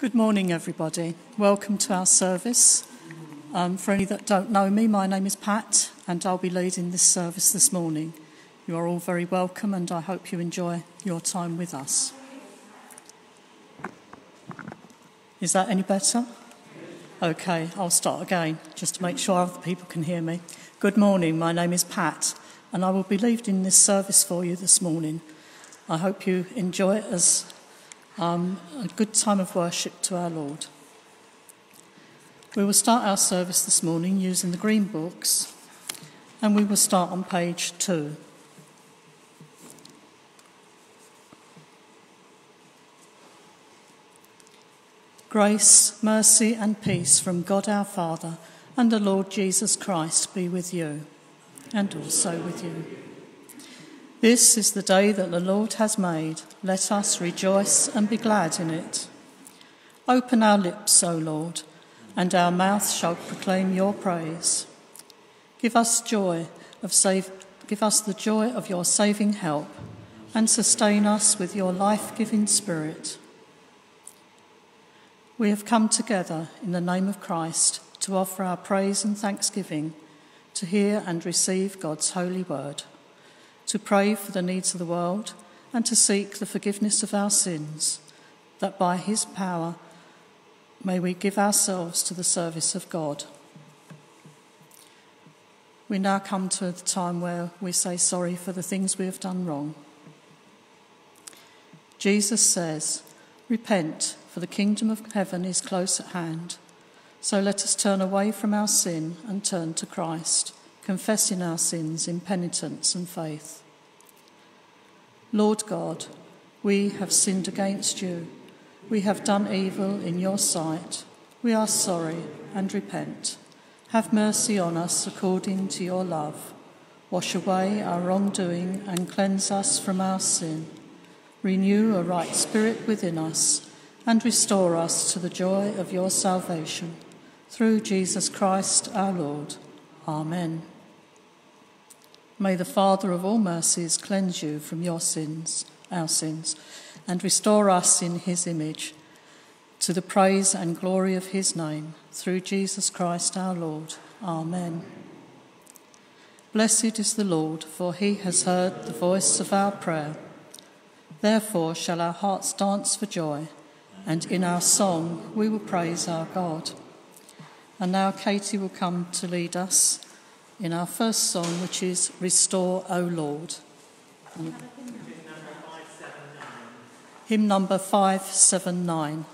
Good morning, everybody. Welcome to our service. Um, for any that don't know me, my name is Pat, and I'll be leading this service this morning. You are all very welcome, and I hope you enjoy your time with us. Is that any better? Okay, I'll start again just to make sure other people can hear me. Good morning, my name is Pat, and I will be leading this service for you this morning. I hope you enjoy it as um, a good time of worship to our Lord. We will start our service this morning using the Green Books, and we will start on page two. Grace, mercy, and peace from God our Father and the Lord Jesus Christ be with you, and also with you. This is the day that the Lord has made. Let us rejoice and be glad in it. Open our lips, O Lord, and our mouth shall proclaim your praise. Give us joy of save, give us the joy of your saving help, and sustain us with your life-giving spirit. We have come together in the name of Christ to offer our praise and thanksgiving, to hear and receive God's holy word to pray for the needs of the world, and to seek the forgiveness of our sins, that by his power may we give ourselves to the service of God. We now come to the time where we say sorry for the things we have done wrong. Jesus says, Repent, for the kingdom of heaven is close at hand. So let us turn away from our sin and turn to Christ confessing our sins in penitence and faith. Lord God, we have sinned against you. We have done evil in your sight. We are sorry and repent. Have mercy on us according to your love. Wash away our wrongdoing and cleanse us from our sin. Renew a right spirit within us and restore us to the joy of your salvation. Through Jesus Christ our Lord. Amen. May the Father of all mercies cleanse you from your sins, our sins, and restore us in his image, to the praise and glory of his name, through Jesus Christ our Lord. Amen. Blessed is the Lord, for he has heard the voice of our prayer. Therefore shall our hearts dance for joy, and in our song we will praise our God. And now Katie will come to lead us in our first song, which is Restore, O Lord. Hymn number 579.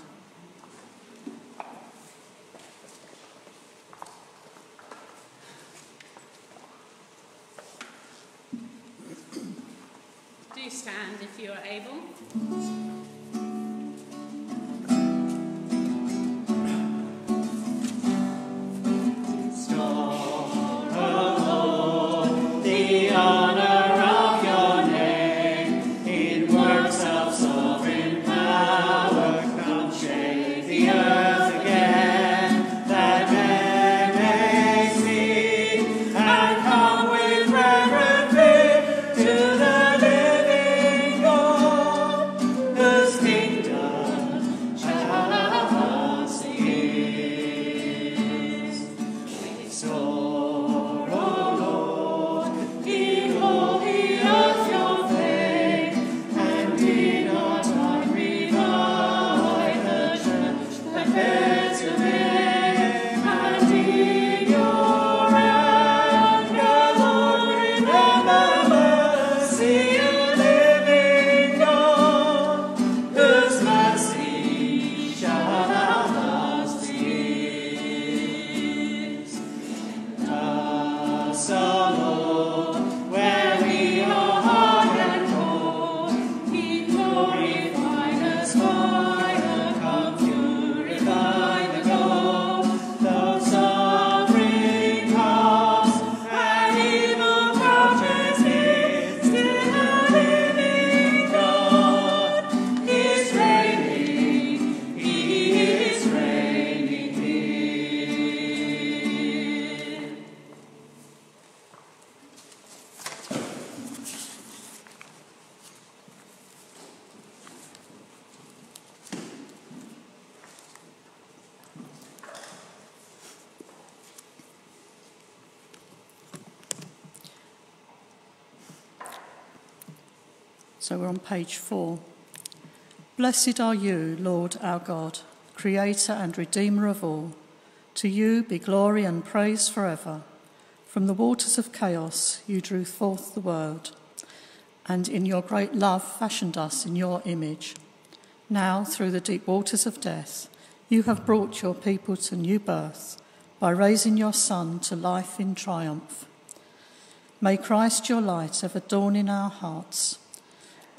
Page four. Blessed are you, Lord our God, creator and redeemer of all. To you be glory and praise forever. From the waters of chaos you drew forth the world, and in your great love fashioned us in your image. Now, through the deep waters of death, you have brought your people to new birth by raising your Son to life in triumph. May Christ your light ever dawn in our hearts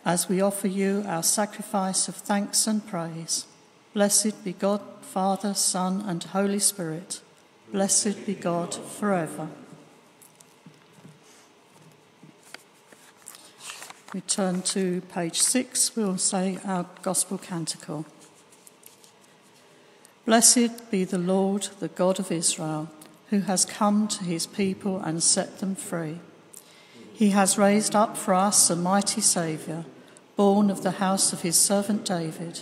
as we offer you our sacrifice of thanks and praise. Blessed be God, Father, Son, and Holy Spirit. Blessed be God forever. We turn to page six, we'll say our Gospel Canticle. Blessed be the Lord, the God of Israel, who has come to his people and set them free. He has raised up for us a mighty Saviour born of the house of his servant David.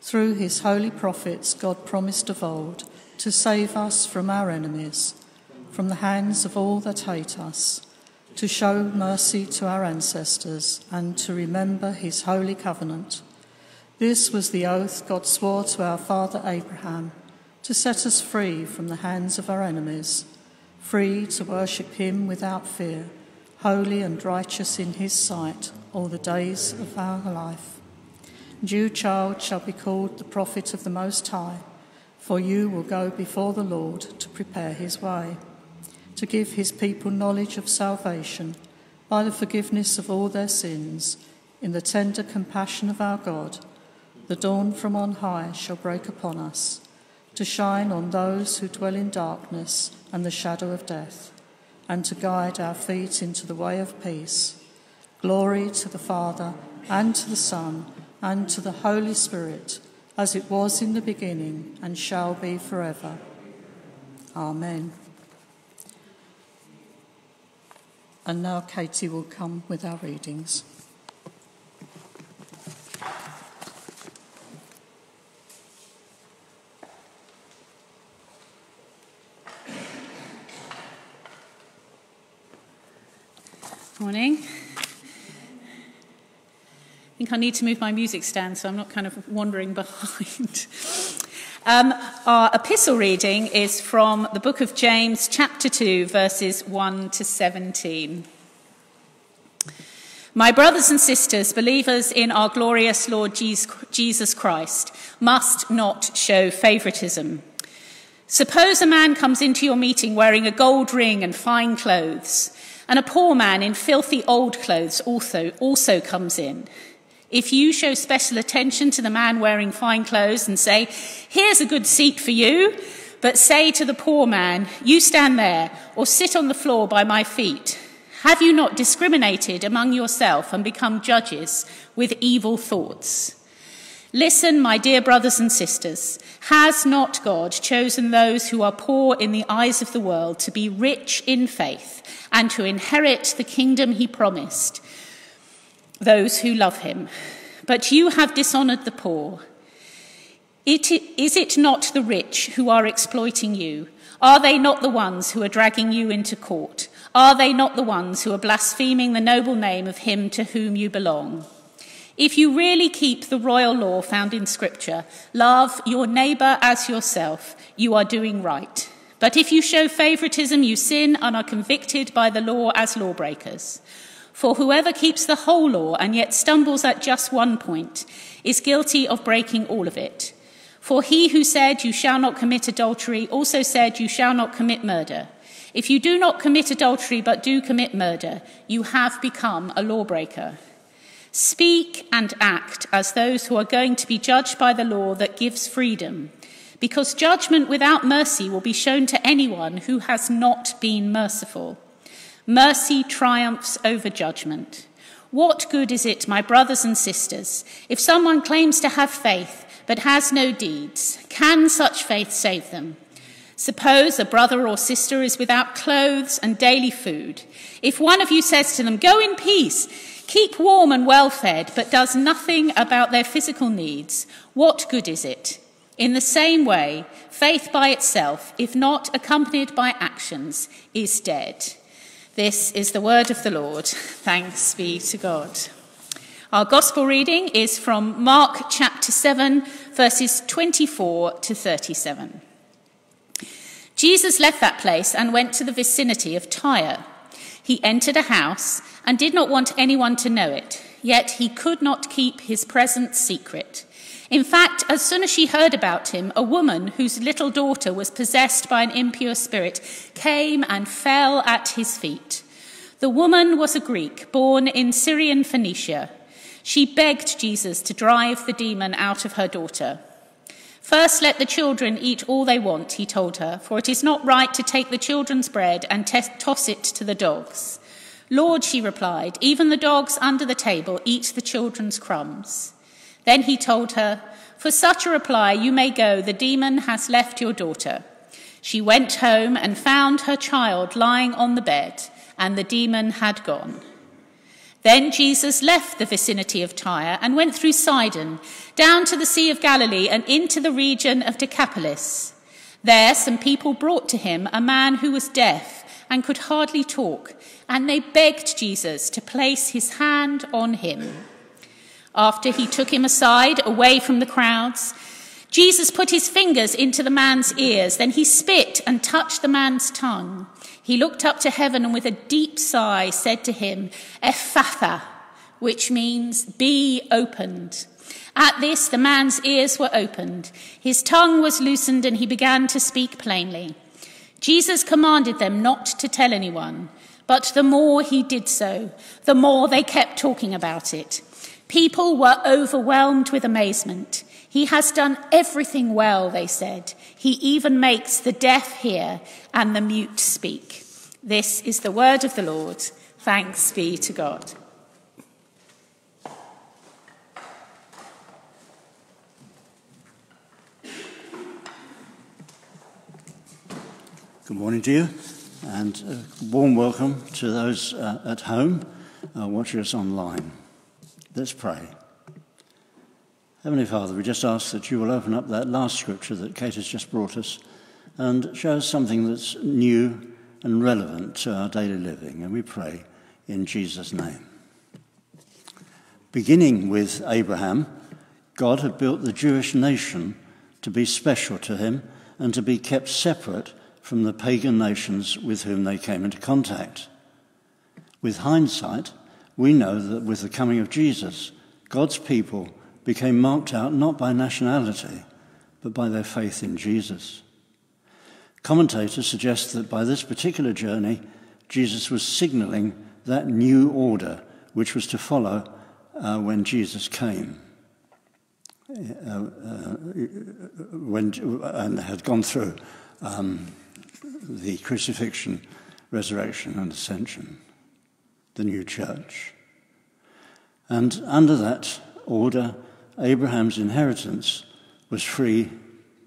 Through his holy prophets, God promised of old to save us from our enemies, from the hands of all that hate us, to show mercy to our ancestors, and to remember his holy covenant. This was the oath God swore to our father Abraham to set us free from the hands of our enemies, free to worship him without fear, holy and righteous in his sight all the days of our life. And you, child, shall be called the prophet of the Most High, for you will go before the Lord to prepare his way, to give his people knowledge of salvation by the forgiveness of all their sins, in the tender compassion of our God. The dawn from on high shall break upon us, to shine on those who dwell in darkness and the shadow of death, and to guide our feet into the way of peace. Glory to the Father, and to the Son, and to the Holy Spirit, as it was in the beginning, and shall be forever. Amen. And now Katie will come with our readings. Morning think I need to move my music stand so I'm not kind of wandering behind. um, our epistle reading is from the book of James, chapter 2, verses 1 to 17. My brothers and sisters, believers in our glorious Lord Jesus Christ, must not show favoritism. Suppose a man comes into your meeting wearing a gold ring and fine clothes, and a poor man in filthy old clothes also, also comes in. If you show special attention to the man wearing fine clothes and say, here's a good seat for you, but say to the poor man, you stand there or sit on the floor by my feet, have you not discriminated among yourself and become judges with evil thoughts? Listen, my dear brothers and sisters, has not God chosen those who are poor in the eyes of the world to be rich in faith and to inherit the kingdom he promised? Those who love him. But you have dishonored the poor. It, is it not the rich who are exploiting you? Are they not the ones who are dragging you into court? Are they not the ones who are blaspheming the noble name of him to whom you belong? If you really keep the royal law found in Scripture, love your neighbour as yourself, you are doing right. But if you show favouritism, you sin and are convicted by the law as lawbreakers. For whoever keeps the whole law and yet stumbles at just one point is guilty of breaking all of it. For he who said, You shall not commit adultery, also said, You shall not commit murder. If you do not commit adultery but do commit murder, you have become a lawbreaker. Speak and act as those who are going to be judged by the law that gives freedom, because judgment without mercy will be shown to anyone who has not been merciful. Mercy triumphs over judgment. What good is it, my brothers and sisters, if someone claims to have faith but has no deeds? Can such faith save them? Suppose a brother or sister is without clothes and daily food. If one of you says to them, Go in peace, keep warm and well fed, but does nothing about their physical needs, what good is it? In the same way, faith by itself, if not accompanied by actions, is dead. This is the word of the Lord. Thanks be to God. Our gospel reading is from Mark chapter 7, verses 24 to 37. Jesus left that place and went to the vicinity of Tyre. He entered a house and did not want anyone to know it, yet he could not keep his presence secret. In fact, as soon as she heard about him, a woman whose little daughter was possessed by an impure spirit came and fell at his feet. The woman was a Greek born in Syrian Phoenicia. She begged Jesus to drive the demon out of her daughter. First, let the children eat all they want, he told her, for it is not right to take the children's bread and toss it to the dogs. Lord, she replied, even the dogs under the table eat the children's crumbs. Then he told her, For such a reply you may go, the demon has left your daughter. She went home and found her child lying on the bed and the demon had gone. Then Jesus left the vicinity of Tyre and went through Sidon, down to the Sea of Galilee and into the region of Decapolis. There, some people brought to him a man who was deaf and could hardly talk, and they begged Jesus to place his hand on him. After he took him aside, away from the crowds, Jesus put his fingers into the man's ears. Then he spit and touched the man's tongue. He looked up to heaven and with a deep sigh said to him, Ephphatha, which means be opened. At this, the man's ears were opened. His tongue was loosened and he began to speak plainly. Jesus commanded them not to tell anyone, but the more he did so, the more they kept talking about it. People were overwhelmed with amazement. He has done everything well, they said. He even makes the deaf hear and the mute speak. This is the word of the Lord. Thanks be to God. Good morning to you, and a warm welcome to those uh, at home uh, watching us online. Let's pray. Heavenly Father, we just ask that you will open up that last scripture that Kate has just brought us and show us something that's new and relevant to our daily living. And we pray in Jesus' name. Beginning with Abraham, God had built the Jewish nation to be special to him and to be kept separate from the pagan nations with whom they came into contact. With hindsight, we know that with the coming of Jesus, God's people became marked out not by nationality, but by their faith in Jesus. Commentators suggest that by this particular journey, Jesus was signaling that new order which was to follow uh, when Jesus came. Uh, uh, when, and had gone through um, the crucifixion, resurrection, and ascension, the new church. And under that order, Abraham's inheritance was free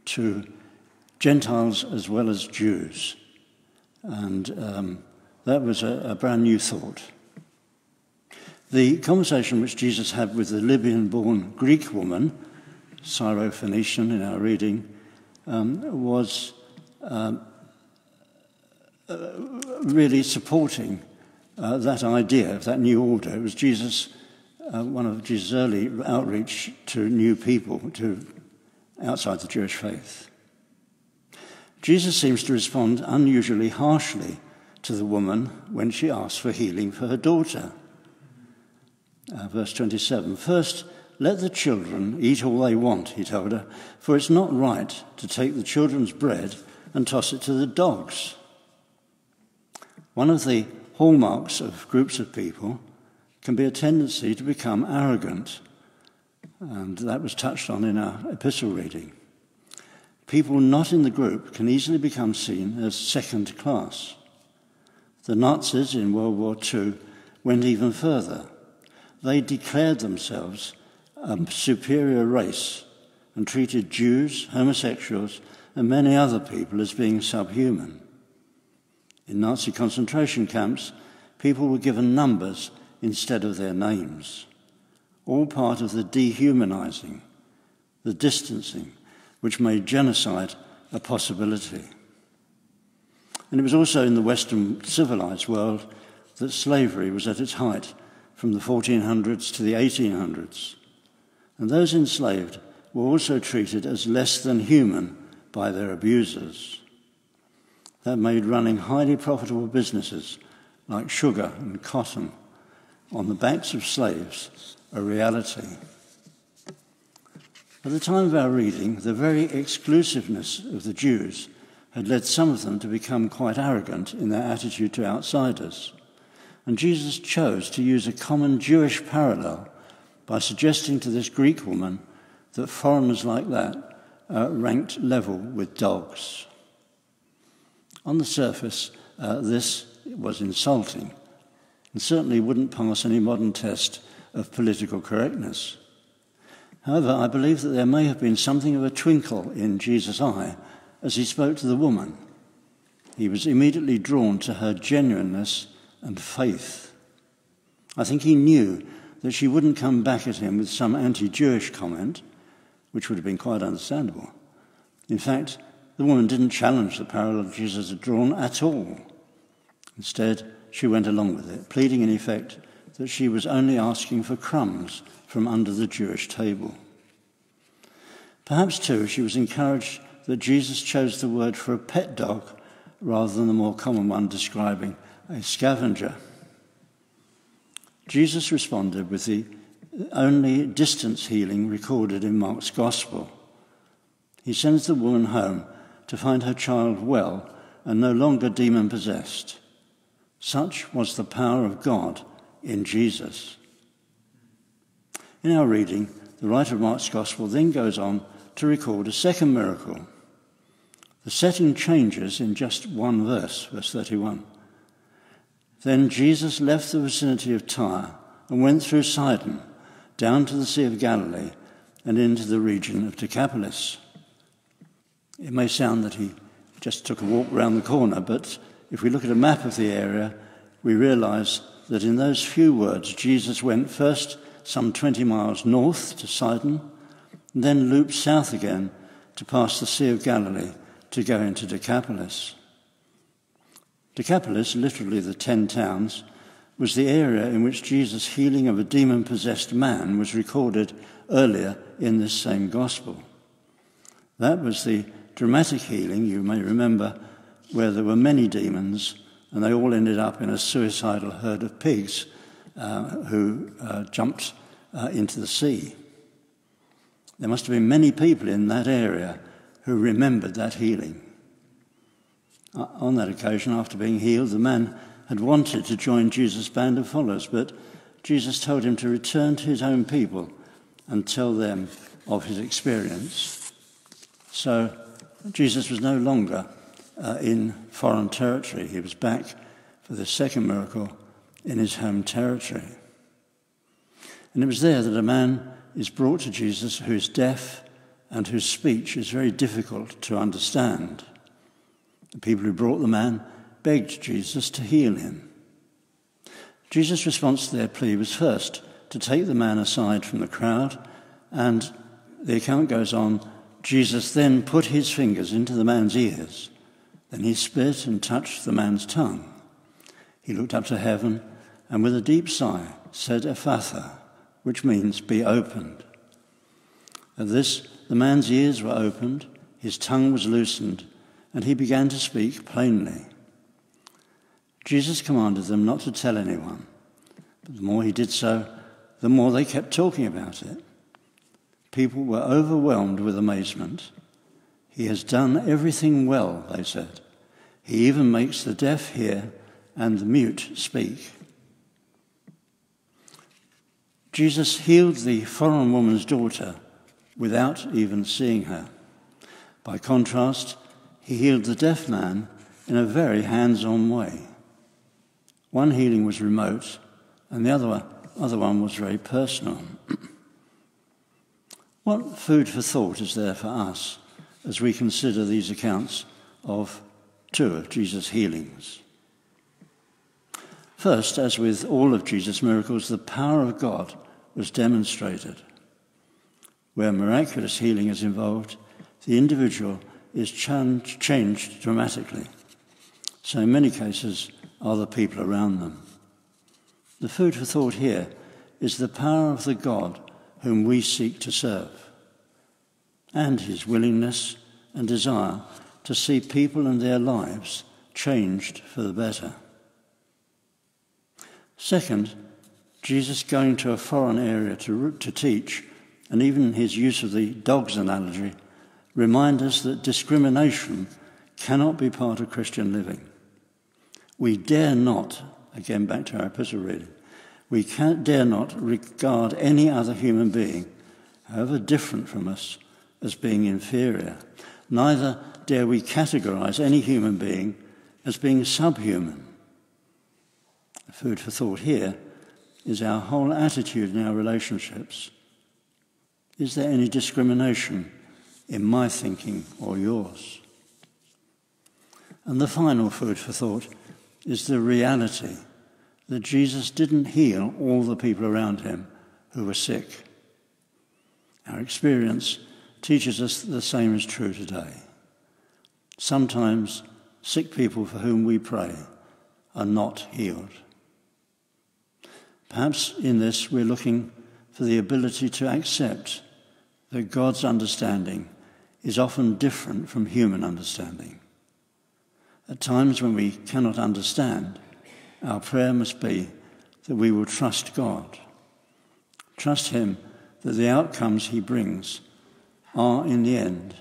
to Gentiles as well as Jews. And um, that was a, a, brand new thought. The conversation which Jesus had with the Libyan born Greek woman, Syrophoenician in our reading, um, was um, uh, really supporting uh, that idea of that new order. It was Jesus, uh, one of Jesus' early outreach to new people, to outside the Jewish faith. Jesus seems to respond unusually harshly to the woman when she asks for healing for her daughter. Uh, verse 27 First, let the children eat all they want, he told her, for it's not right to take the children's bread and toss it to the dogs. One of the hallmarks of groups of people can be a tendency to become arrogant, and that was touched on in our epistle reading people not in the group can easily become seen as second class. The Nazis in World War II went even further. They declared themselves a superior race and treated Jews, homosexuals, and many other people as being subhuman. In Nazi concentration camps, people were given numbers instead of their names, all part of the dehumanizing, the distancing, which made genocide a possibility. And it was also in the Western civilized world that slavery was at its height from the 1400s to the 1800s. And those enslaved were also treated as less than human by their abusers. That made running highly profitable businesses like sugar and cotton on the backs of slaves a reality. At the time of our reading, the very exclusiveness of the Jews had led some of them to become quite arrogant in their attitude to outsiders. And Jesus chose to use a common Jewish parallel by suggesting to this Greek woman that foreigners like that uh, ranked level with dogs. On the surface, uh, this was insulting and certainly wouldn't pass any modern test of political correctness. However, I believe that there may have been something of a twinkle in Jesus' eye as he spoke to the woman. He was immediately drawn to her genuineness and faith. I think he knew that she wouldn't come back at him with some anti Jewish comment, which would have been quite understandable. In fact, the woman didn't challenge the parallel Jesus had drawn at all. Instead, she went along with it, pleading in effect that she was only asking for crumbs from under the Jewish table. Perhaps, too, she was encouraged that Jesus chose the word for a pet dog rather than the more common one describing a scavenger. Jesus responded with the only distance healing recorded in Mark's Gospel. He sends the woman home to find her child well and no longer demon possessed. Such was the power of God in Jesus. In our reading, the writer of Mark's Gospel then goes on to record a second miracle. The setting changes in just one verse, verse 31. Then Jesus left the vicinity of Tyre and went through Sidon, down to the Sea of Galilee, and into the region of Decapolis. It may sound that he just took a walk round the corner, but if we look at a map of the area, we realize that in those few words, Jesus went first some 20 miles north to Sidon, then looped south again to pass the Sea of Galilee to go into Decapolis. Decapolis, literally the ten towns, was the area in which Jesus' healing of a demon possessed man was recorded earlier in this same gospel. That was the dramatic healing, you may remember, where there were many demons and they all ended up in a suicidal herd of pigs uh, who uh, jumped uh, into the sea. There must have been many people in that area who remembered that healing. Uh, on that occasion, after being healed, the man had wanted to join Jesus' band of followers, but Jesus told him to return to his own people and tell them of his experience. So Jesus was no longer uh, in foreign territory. He was back for the second miracle in his home territory. And it was there that a man is brought to Jesus who is deaf and whose speech is very difficult to understand. The people who brought the man begged Jesus to heal him. Jesus' response to their plea was first to take the man aside from the crowd, and the account goes on Jesus then put his fingers into the man's ears. Then he spit and touched the man's tongue. He looked up to heaven and with a deep sigh said, Ephphatha, which means be opened. At this, the man's ears were opened, his tongue was loosened, and he began to speak plainly. Jesus commanded them not to tell anyone, but the more he did so, the more they kept talking about it. People were overwhelmed with amazement. He has done everything well, they said. He even makes the deaf hear and the mute speak. Jesus healed the foreign woman's daughter without even seeing her. By contrast, he healed the deaf man in a very hands on way. One healing was remote, and the other, other one was very personal. what food for thought is there for us as we consider these accounts of two of Jesus' healings? First, as with all of Jesus' miracles, the power of God was demonstrated. Where miraculous healing is involved, the individual is changed dramatically. So, in many cases, are the people around them. The food for thought here is the power of the God whom we seek to serve, and his willingness and desire to see people and their lives changed for the better. Second, Jesus going to a foreign area to, to teach, and even his use of the dogs analogy, remind us that discrimination cannot be part of Christian living. We dare not, again back to our epistle reading, we can, dare not regard any other human being, however different from us, as being inferior. Neither dare we categorize any human being as being subhuman. Food for thought here is our whole attitude in our relationships. Is there any discrimination in my thinking or yours? And the final food for thought is the reality that Jesus didn't heal all the people around him who were sick. Our experience teaches us that the same is true today. Sometimes sick people for whom we pray are not healed. Perhaps in this we're looking for the ability to accept that God's understanding is often different from human understanding. At times when we cannot understand, our prayer must be that we will trust God. Trust Him that the outcomes He brings are, in the end,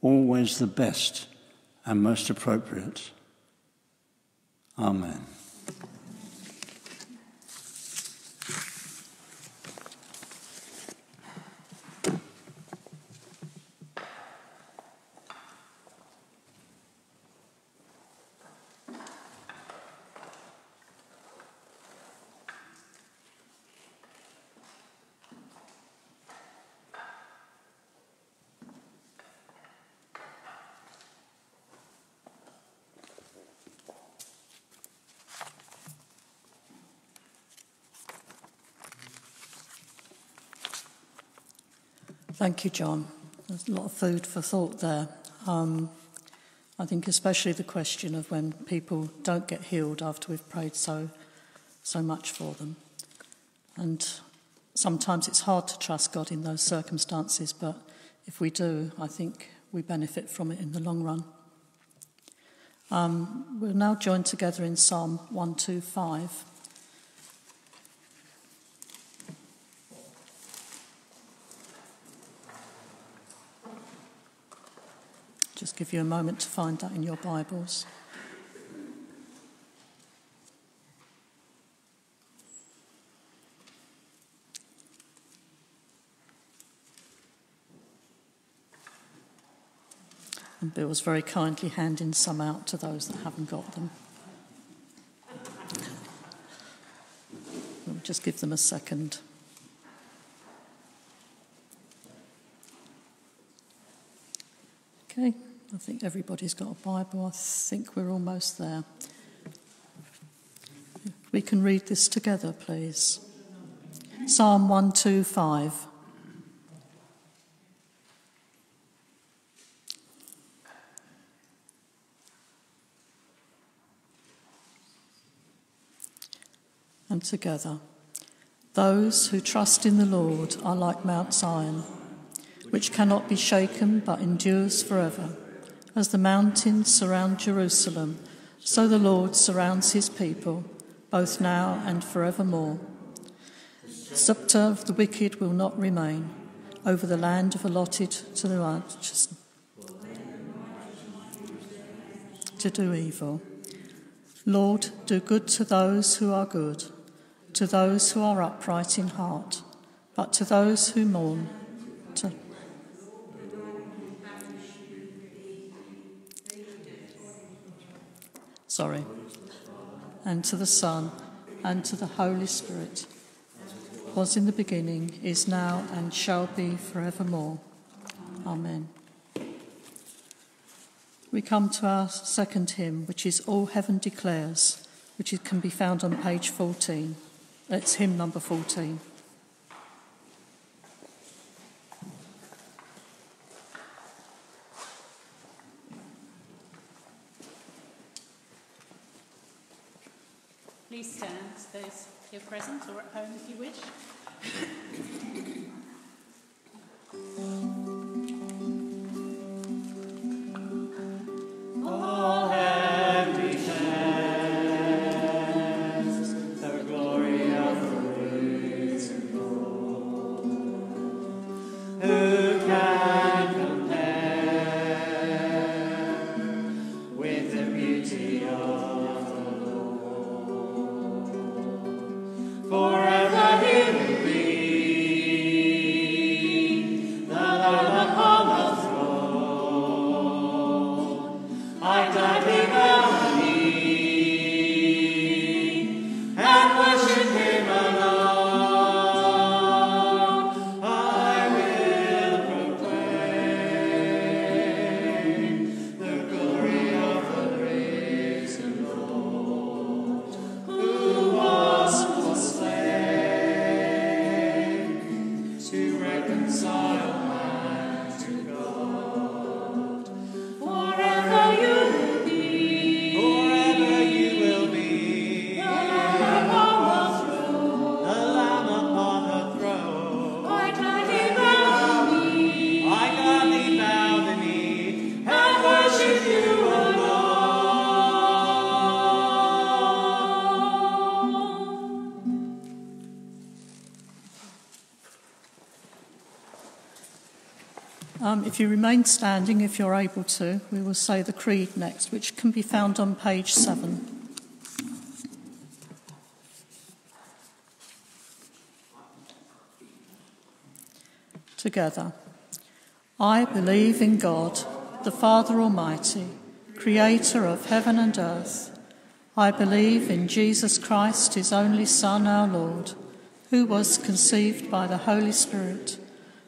always the best and most appropriate. Amen. Thank you, John. There's a lot of food for thought there. Um, I think especially the question of when people don't get healed after we've prayed so so much for them. And sometimes it's hard to trust God in those circumstances, but if we do, I think we benefit from it in the long run. Um, we're now joined together in Psalm 125. Give you a moment to find that in your Bibles. And Bill's very kindly handing some out to those that haven't got them. We'll just give them a second. Okay. I think everybody's got a Bible. I think we're almost there. We can read this together, please. Psalm 125. And together. Those who trust in the Lord are like Mount Zion, which cannot be shaken but endures forever. As the mountains surround Jerusalem, so the Lord surrounds his people, both now and forevermore. The sceptre of the wicked will not remain over the land of allotted to the righteous to do evil. Lord, do good to those who are good, to those who are upright in heart, but to those who mourn, sorry, and to the Son, and to the Holy Spirit, was in the beginning, is now, and shall be forevermore. Amen. We come to our second hymn, which is All Heaven Declares, which can be found on page 14. It's hymn number 14. Please stand, those here present or at home if you wish. Um, if you remain standing, if you're able to, we will say the Creed next, which can be found on page seven. Together. I believe in God, the Father Almighty, creator of heaven and earth. I believe in Jesus Christ, his only Son, our Lord, who was conceived by the Holy Spirit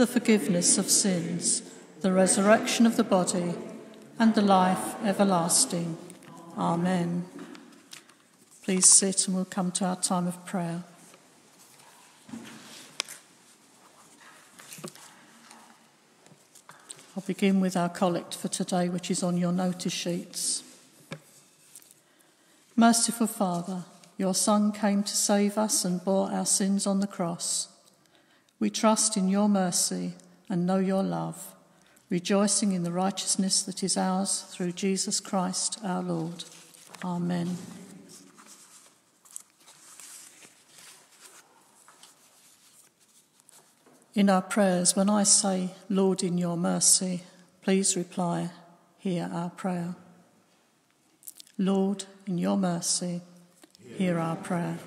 the forgiveness of sins, the resurrection of the body, and the life everlasting. Amen. Please sit and we'll come to our time of prayer. I'll begin with our collect for today, which is on your notice sheets. Merciful Father, your Son came to save us and bore our sins on the cross. We trust in your mercy and know your love, rejoicing in the righteousness that is ours through Jesus Christ our Lord. Amen. In our prayers, when I say, Lord, in your mercy, please reply, Hear our prayer. Lord, in your mercy, hear our prayer.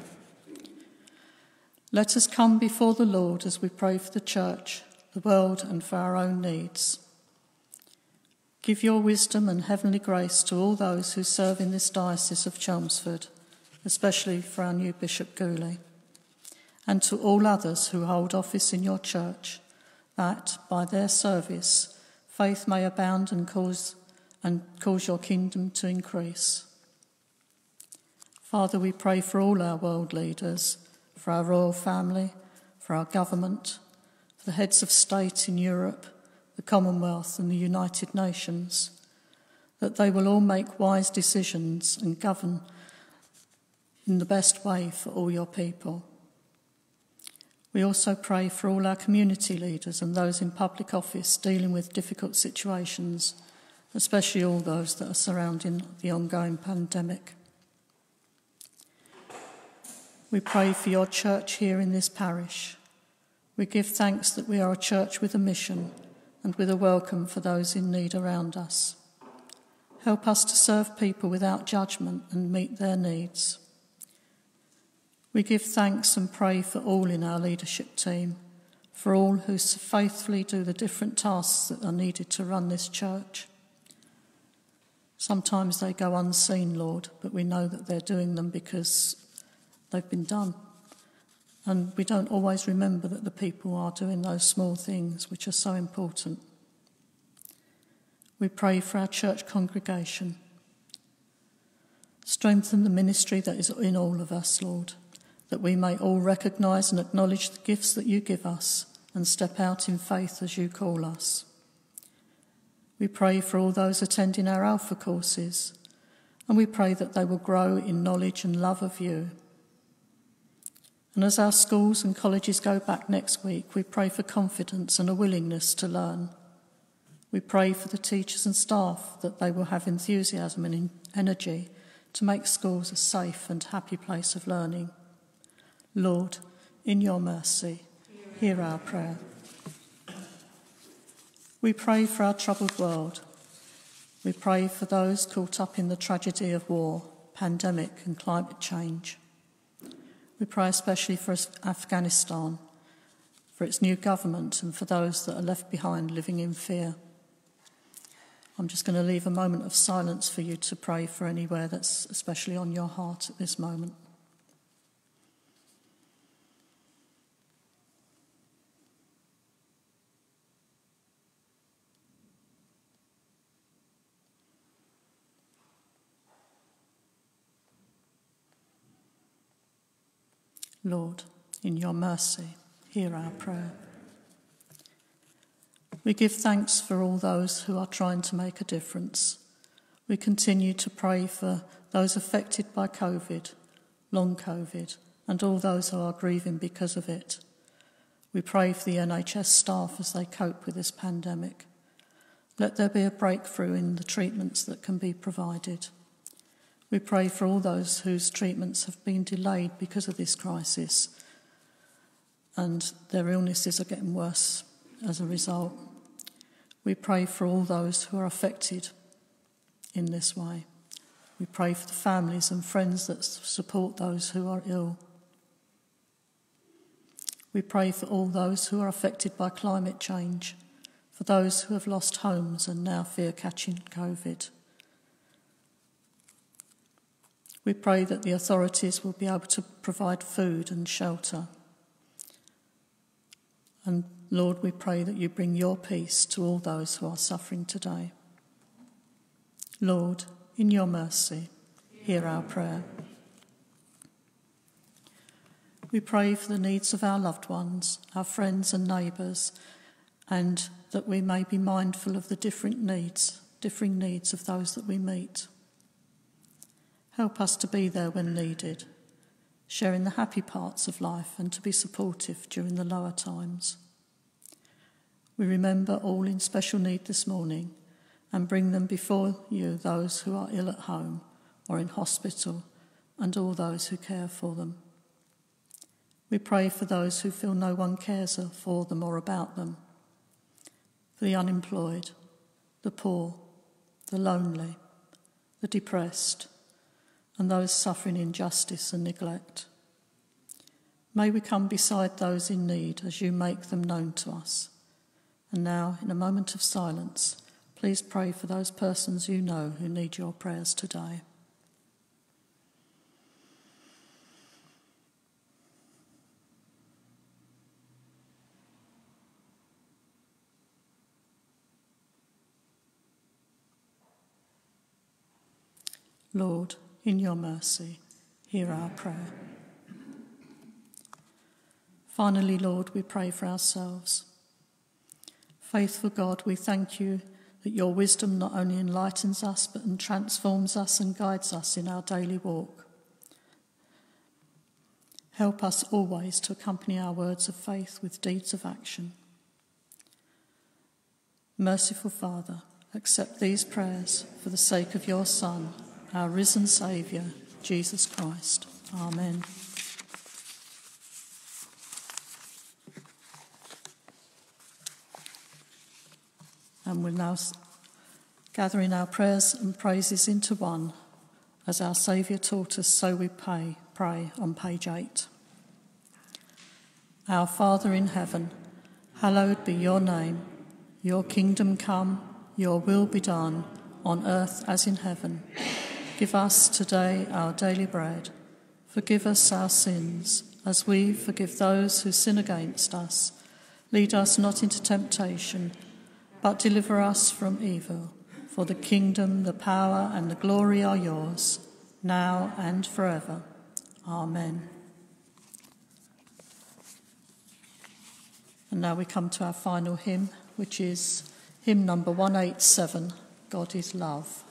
Let us come before the Lord as we pray for the church, the world, and for our own needs. Give your wisdom and heavenly grace to all those who serve in this diocese of Chelmsford, especially for our new Bishop Guli, and to all others who hold office in your church, that by their service faith may abound and cause, and cause your kingdom to increase. Father, we pray for all our world leaders for our royal family, for our government, for the heads of state in Europe, the Commonwealth, and the United Nations, that they will all make wise decisions and govern in the best way for all your people. We also pray for all our community leaders and those in public office dealing with difficult situations, especially all those that are surrounding the ongoing pandemic. We pray for your church here in this parish. We give thanks that we are a church with a mission and with a welcome for those in need around us. Help us to serve people without judgment and meet their needs. We give thanks and pray for all in our leadership team, for all who faithfully do the different tasks that are needed to run this church. Sometimes they go unseen, Lord, but we know that they're doing them because They've been done. And we don't always remember that the people are doing those small things which are so important. We pray for our church congregation. Strengthen the ministry that is in all of us, Lord, that we may all recognise and acknowledge the gifts that you give us and step out in faith as you call us. We pray for all those attending our Alpha courses, and we pray that they will grow in knowledge and love of you. And as our schools and colleges go back next week, we pray for confidence and a willingness to learn. We pray for the teachers and staff that they will have enthusiasm and energy to make schools a safe and happy place of learning. Lord, in your mercy, hear our prayer. We pray for our troubled world. We pray for those caught up in the tragedy of war, pandemic, and climate change. We pray especially for Afghanistan, for its new government, and for those that are left behind living in fear. I'm just going to leave a moment of silence for you to pray for anywhere that's especially on your heart at this moment. Lord, in your mercy, hear our prayer. We give thanks for all those who are trying to make a difference. We continue to pray for those affected by COVID, long COVID, and all those who are grieving because of it. We pray for the NHS staff as they cope with this pandemic. Let there be a breakthrough in the treatments that can be provided. We pray for all those whose treatments have been delayed because of this crisis and their illnesses are getting worse as a result. We pray for all those who are affected in this way. We pray for the families and friends that support those who are ill. We pray for all those who are affected by climate change, for those who have lost homes and now fear catching COVID. We pray that the authorities will be able to provide food and shelter. And Lord, we pray that you bring your peace to all those who are suffering today. Lord, in your mercy, hear our prayer. We pray for the needs of our loved ones, our friends and neighbours, and that we may be mindful of the different needs, differing needs of those that we meet. Help us to be there when needed, sharing the happy parts of life and to be supportive during the lower times. We remember all in special need this morning and bring them before you those who are ill at home or in hospital and all those who care for them. We pray for those who feel no one cares for them or about them, for the unemployed, the poor, the lonely, the depressed, and those suffering injustice and neglect. May we come beside those in need as you make them known to us. And now, in a moment of silence, please pray for those persons you know who need your prayers today. Lord, in your mercy, hear our prayer. Finally, Lord, we pray for ourselves. Faithful God, we thank you that your wisdom not only enlightens us, but transforms us and guides us in our daily walk. Help us always to accompany our words of faith with deeds of action. Merciful Father, accept these prayers for the sake of your Son, our risen Saviour, Jesus Christ. Amen. And we'll now gathering our prayers and praises into one, as our Saviour taught us, so we pray, pray on page 8. Our Father in heaven, hallowed be your name. Your kingdom come, your will be done, on earth as in heaven. Give us today our daily bread. Forgive us our sins, as we forgive those who sin against us. Lead us not into temptation, but deliver us from evil. For the kingdom, the power, and the glory are yours, now and forever. Amen. And now we come to our final hymn, which is hymn number 187 God is Love.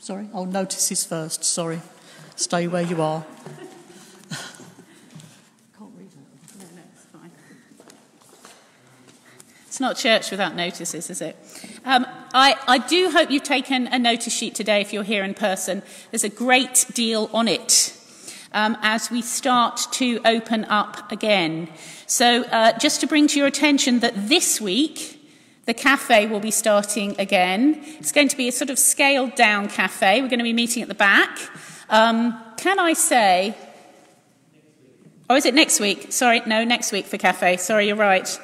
Sorry, oh, notices first, sorry. Stay where you are. Can't read it. No, no, it's fine. It's not church without notices, is it? Um, I, I do hope you've taken a notice sheet today if you're here in person. There's a great deal on it um, as we start to open up again. So, uh, just to bring to your attention that this week, the cafe will be starting again. It's going to be a sort of scaled down cafe. We're going to be meeting at the back. Um, can I say, oh, is it next week? Sorry, no, next week for cafe. Sorry, you're right.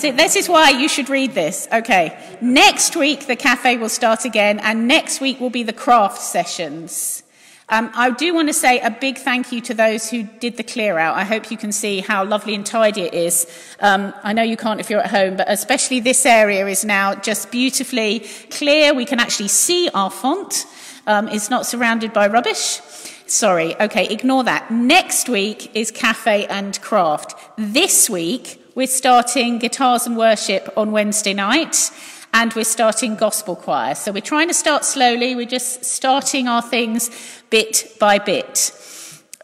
This is why you should read this. Okay. Next week, the cafe will start again, and next week will be the craft sessions. Um, I do want to say a big thank you to those who did the clear out. I hope you can see how lovely and tidy it is. Um, I know you can't if you're at home, but especially this area is now just beautifully clear. We can actually see our font. Um, it's not surrounded by rubbish. Sorry, okay, ignore that. Next week is cafe and craft. This week, we're starting guitars and worship on Wednesday night, and we're starting gospel choir. So we're trying to start slowly. We're just starting our things bit by bit.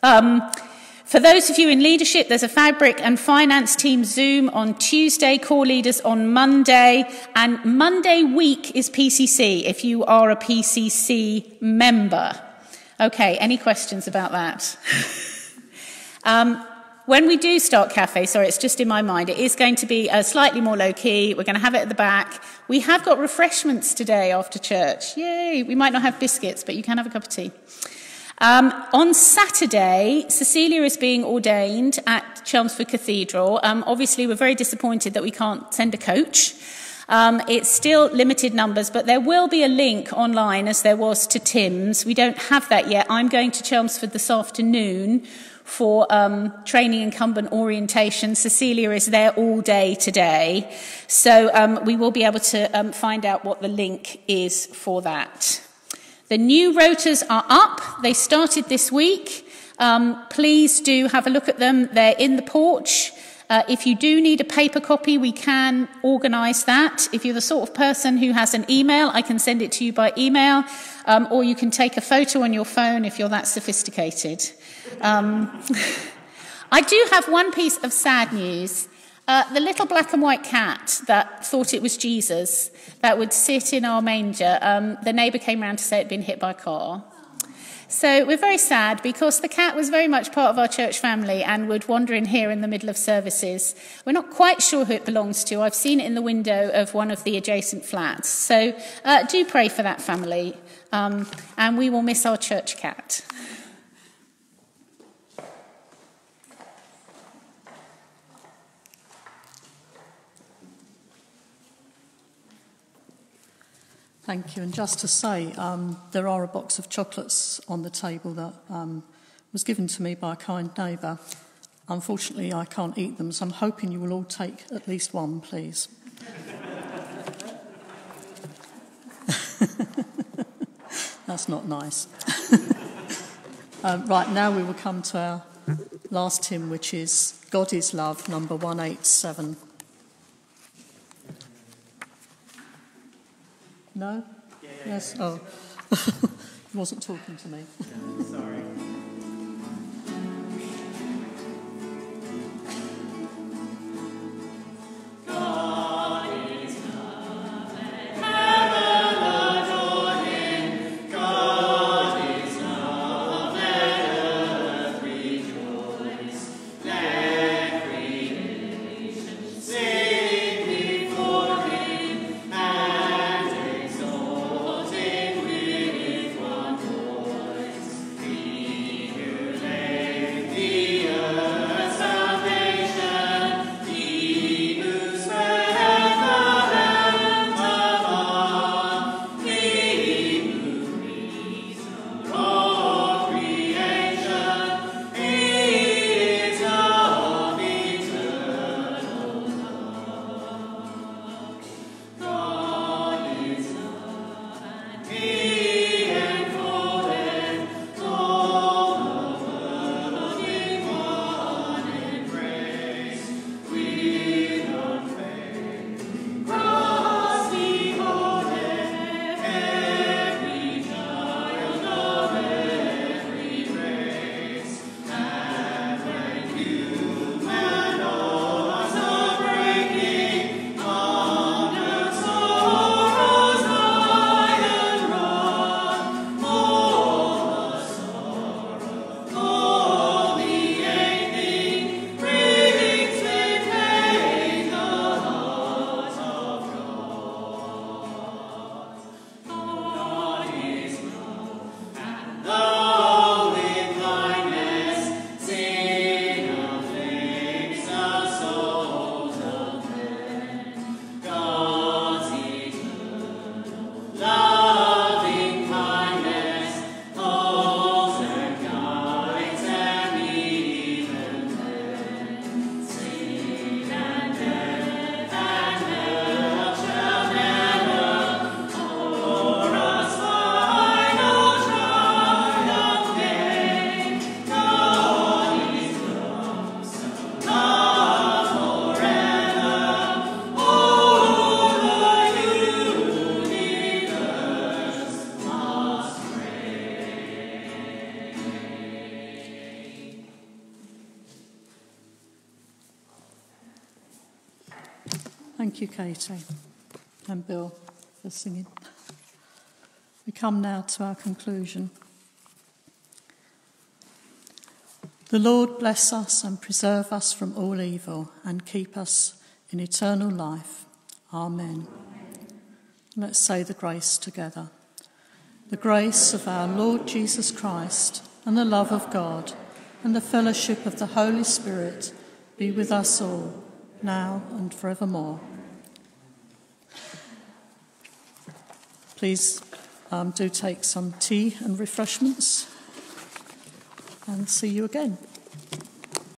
Um, for those of you in leadership, there's a fabric and finance team Zoom on Tuesday, core leaders on Monday, and Monday week is PCC if you are a PCC member. Okay, any questions about that? um, when we do start cafe, sorry, it's just in my mind, it is going to be uh, slightly more low key. We're going to have it at the back. We have got refreshments today after church. Yay! We might not have biscuits, but you can have a cup of tea. Um, on Saturday, Cecilia is being ordained at Chelmsford Cathedral. Um, obviously, we're very disappointed that we can't send a coach. Um, it's still limited numbers, but there will be a link online as there was to Tim's. We don't have that yet. I'm going to Chelmsford this afternoon for um, training incumbent orientation. Cecilia is there all day today. So um, we will be able to um, find out what the link is for that. The new rotas are up. They started this week. Um, please do have a look at them. They're in the porch. Uh, if you do need a paper copy, we can organise that. If you're the sort of person who has an email, I can send it to you by email, um, or you can take a photo on your phone if you're that sophisticated. Um, I do have one piece of sad news. Uh, the little black and white cat that thought it was Jesus that would sit in our manger, um, the neighbour came round to say it'd been hit by a car. So we're very sad because the cat was very much part of our church family and would wander in here in the middle of services. We're not quite sure who it belongs to. I've seen it in the window of one of the adjacent flats. So uh, do pray for that family, um, and we will miss our church cat. Thank you. And just to say, um, there are a box of chocolates on the table that um, was given to me by a kind neighbour. Unfortunately, I can't eat them, so I'm hoping you will all take at least one, please. That's not nice. um, right, now we will come to our last hymn, which is God is Love, number 187. Yes? Oh. he wasn't talking to me. sorry. Thank you, Katie and Bill, for singing. We come now to our conclusion. The Lord bless us and preserve us from all evil and keep us in eternal life. Amen. Let's say the grace together. The grace of our Lord Jesus Christ and the love of God and the fellowship of the Holy Spirit be with us all, now and forevermore. Please um, do take some tea and refreshments and see you again.